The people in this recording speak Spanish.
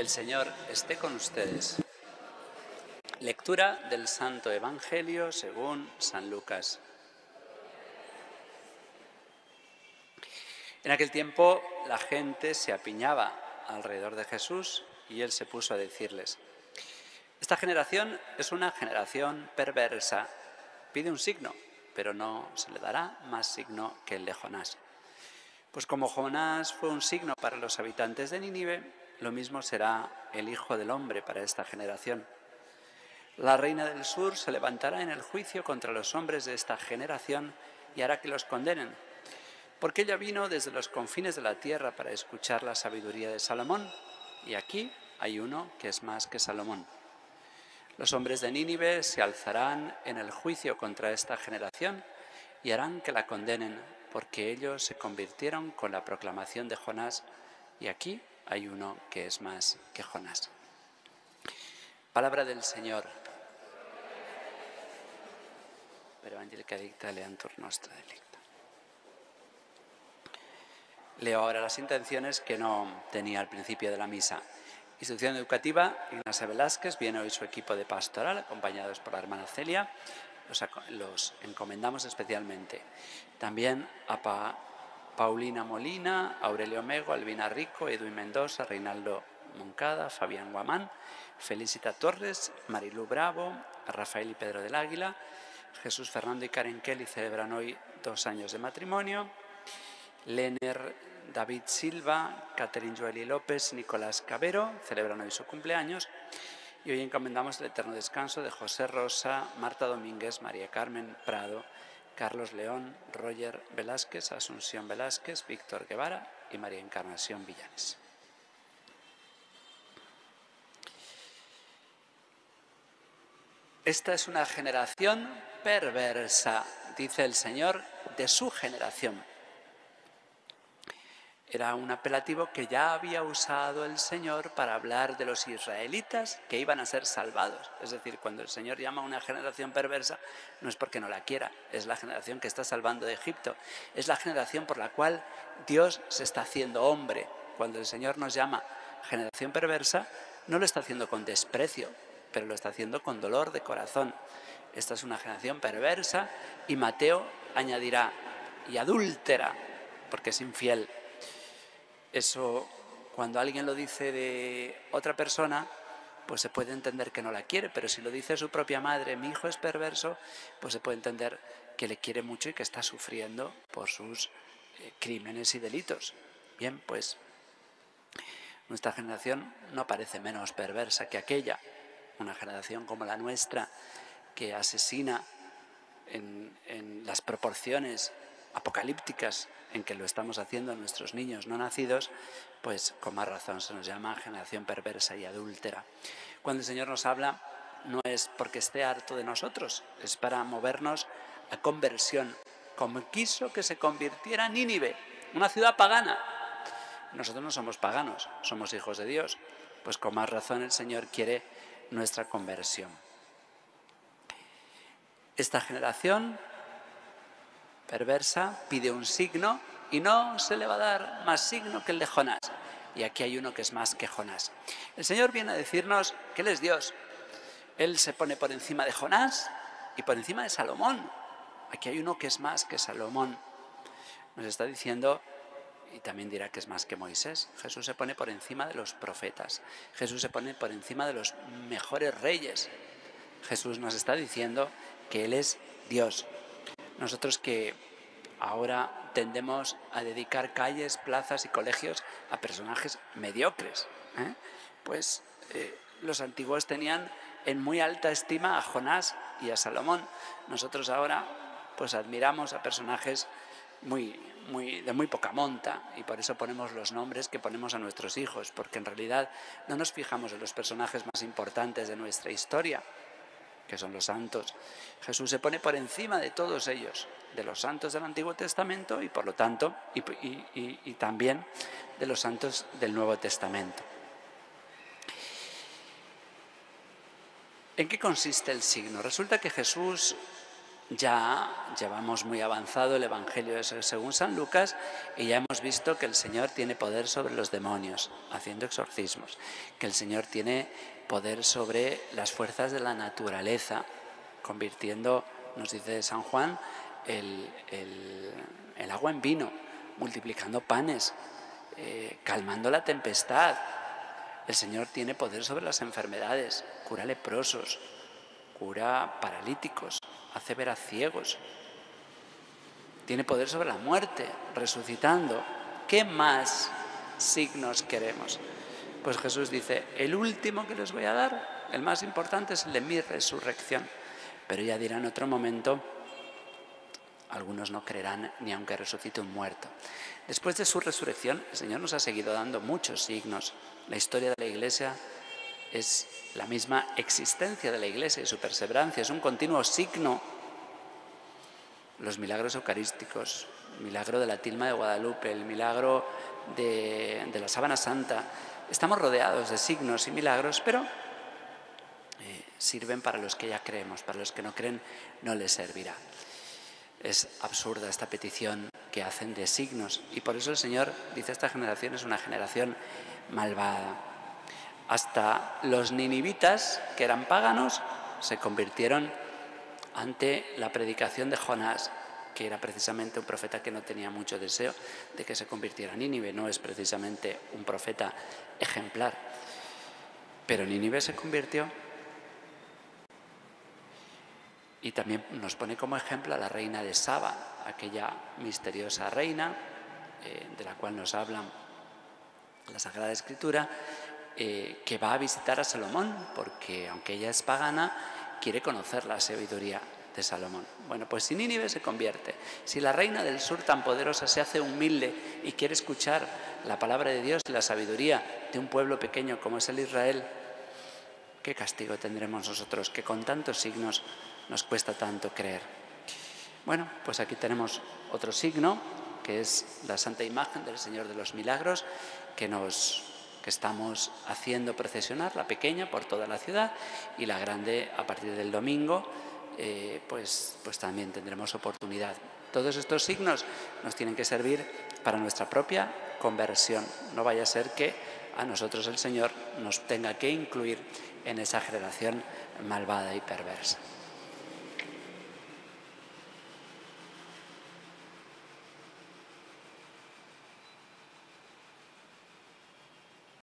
El Señor esté con ustedes. Lectura del Santo Evangelio según San Lucas. En aquel tiempo la gente se apiñaba alrededor de Jesús y él se puso a decirles, esta generación es una generación perversa, pide un signo, pero no se le dará más signo que el de Jonás. Pues como Jonás fue un signo para los habitantes de Nínive, lo mismo será el Hijo del Hombre para esta generación. La reina del sur se levantará en el juicio contra los hombres de esta generación y hará que los condenen, porque ella vino desde los confines de la tierra para escuchar la sabiduría de Salomón, y aquí hay uno que es más que Salomón. Los hombres de Nínive se alzarán en el juicio contra esta generación y harán que la condenen, porque ellos se convirtieron con la proclamación de Jonás, y aquí hay uno que es más que Jonás. Palabra del Señor. Per Evangelica dicta leantur nostra delicta. Leo ahora las intenciones que no tenía al principio de la misa. Institución Educativa, Ignacia Velázquez, viene hoy su equipo de pastoral, acompañados por la hermana Celia. Los, los encomendamos especialmente. También a pa, Paulina Molina, Aurelio Mego, Albina Rico, Edwin Mendoza, Reinaldo Moncada, Fabián Guamán, Felicita Torres, Marilu Bravo, Rafael y Pedro del Águila, Jesús Fernando y Karen Kelly celebran hoy dos años de matrimonio, Lener David Silva, Catherine Joeli López, Nicolás Cabero celebran hoy su cumpleaños y hoy encomendamos el eterno descanso de José Rosa, Marta Domínguez, María Carmen Prado, Carlos León, Roger Velázquez, Asunción Velázquez, Víctor Guevara y María Encarnación Villanes. Esta es una generación perversa, dice el Señor, de su generación. Era un apelativo que ya había usado el Señor para hablar de los israelitas que iban a ser salvados. Es decir, cuando el Señor llama a una generación perversa, no es porque no la quiera, es la generación que está salvando de Egipto. Es la generación por la cual Dios se está haciendo hombre. Cuando el Señor nos llama generación perversa, no lo está haciendo con desprecio, pero lo está haciendo con dolor de corazón. Esta es una generación perversa y Mateo añadirá, y adúltera, porque es infiel. Eso, cuando alguien lo dice de otra persona, pues se puede entender que no la quiere, pero si lo dice su propia madre, mi hijo es perverso, pues se puede entender que le quiere mucho y que está sufriendo por sus eh, crímenes y delitos. Bien, pues nuestra generación no parece menos perversa que aquella, una generación como la nuestra, que asesina en, en las proporciones apocalípticas en que lo estamos haciendo a nuestros niños no nacidos, pues con más razón se nos llama generación perversa y adúltera. Cuando el Señor nos habla, no es porque esté harto de nosotros, es para movernos a conversión, como quiso que se convirtiera Nínive, una ciudad pagana. Nosotros no somos paganos, somos hijos de Dios, pues con más razón el Señor quiere nuestra conversión. Esta generación perversa pide un signo y no se le va a dar más signo que el de Jonás. Y aquí hay uno que es más que Jonás. El Señor viene a decirnos que Él es Dios. Él se pone por encima de Jonás y por encima de Salomón. Aquí hay uno que es más que Salomón. Nos está diciendo, y también dirá que es más que Moisés, Jesús se pone por encima de los profetas. Jesús se pone por encima de los mejores reyes. Jesús nos está diciendo que Él es Dios, nosotros que ahora tendemos a dedicar calles, plazas y colegios a personajes mediocres, ¿eh? pues eh, los antiguos tenían en muy alta estima a Jonás y a Salomón. Nosotros ahora pues admiramos a personajes muy, muy, de muy poca monta y por eso ponemos los nombres que ponemos a nuestros hijos, porque en realidad no nos fijamos en los personajes más importantes de nuestra historia, que son los santos. Jesús se pone por encima de todos ellos, de los santos del Antiguo Testamento y por lo tanto, y, también de los santos del Nuevo Testamento. ¿En qué consiste el signo? Resulta que Jesús ya llevamos muy avanzado el Evangelio según San Lucas y ya hemos visto que el Señor tiene poder sobre los demonios, haciendo exorcismos, que el Señor tiene poder sobre las fuerzas de la naturaleza, convirtiendo, nos dice San Juan, el, agua en vino, multiplicando panes, eh, calmando la tempestad. El Señor tiene poder sobre las enfermedades, cura leprosos, cura paralíticos, hace ver a ciegos, tiene poder sobre la muerte, resucitando. ¿Qué más signos queremos? Pues Jesús dice, el último que les voy a dar, el más importante es el mi resurrección. Pero ya dirá en otro momento, algunos no creerán ni aunque resucite un muerto. Después de su resurrección, el Señor nos ha seguido dando muchos signos. La historia de la Iglesia es la misma existencia de la Iglesia y su perseverancia, es un continuo signo. Los milagros eucarísticos, el milagro de la tilma de Guadalupe, el milagro de, la sábana santa, estamos rodeados de signos y milagros, pero eh, sirven para los que ya creemos, para los que no creen no les servirá. Es absurda esta petición que hacen de signos y por eso el Señor dice esta generación es una generación malvada. Hasta los ninivitas, que eran paganos, se convirtieron ante la predicación de Jonás, que era precisamente un profeta que no tenía mucho deseo de que se convirtiera. Nínive no es precisamente un profeta ejemplar, pero Nínive se convirtió. Y también nos pone como ejemplo a la reina de Saba, aquella misteriosa reina eh, de la cual nos habla la Sagrada Escritura, eh, que va a visitar a Salomón, porque aunque ella es pagana, quiere conocer la sabiduría de Salomón. Bueno, pues si Nínive se convierte, si la reina del sur tan poderosa se hace humilde y quiere escuchar la palabra de Dios y la sabiduría de un pueblo pequeño como es el Israel, ¿qué castigo tendremos nosotros que con tantos signos nos cuesta tanto creer? Bueno, pues aquí tenemos otro signo, que es la santa imagen del Señor de los Milagros, que nos que estamos haciendo procesionar, la pequeña por toda la ciudad y la grande a partir del domingo, eh, pues, pues también tendremos oportunidad. Todos estos signos nos tienen que servir para nuestra propia conversión. No vaya a ser que a nosotros el Señor nos tenga que incluir en esa generación malvada y perversa.